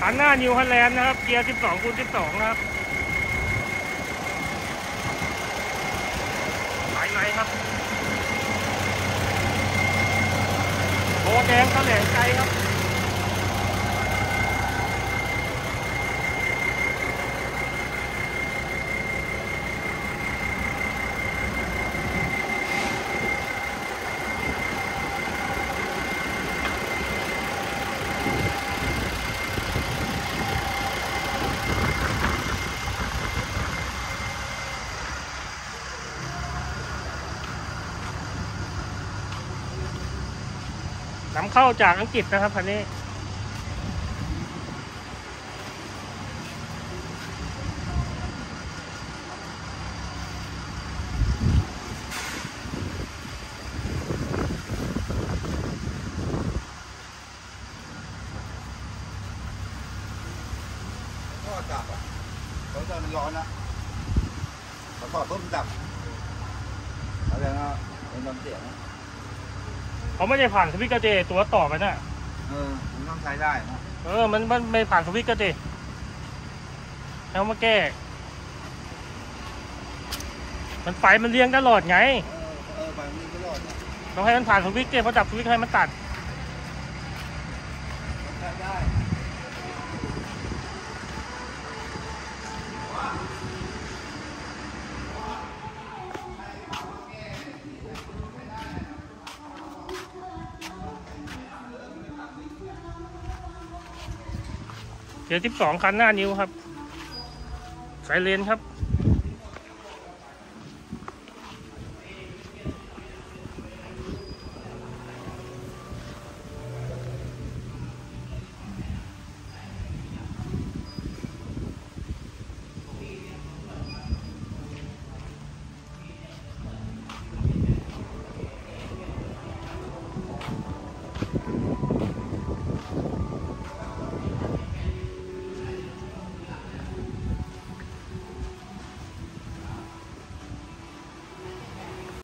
คันหน้านิวฮันแลนด์นะครับ เกียร์ 12คูณ12 นะครับสายในครับโบแดงแถลงใจครับ นำเข้าจากอังกฤษนะครับคันนี้ก็ดับอะเขาจะร้อนอะเขาถอดปุ๊บมันดับอะไรนะเป็นลมเสียง เขาไม่ได้ผ่านสวิตช์กระเจตัวต่อไปน่ะ เออมันต้องใช้ได้นะเออ มันมันไม่ผ่านสวิตช์กระเจแล้วมาแก้ มันไฟมันเลี้ยงตลอดไง เออเออไปมันก็รอดนะต้องให้มันผ่านสวิตช์เจพอดับสวิตช์ให้มันตัด ใช้ได้ เกียร์12คันหน้านิ้วครับไซเรนครับ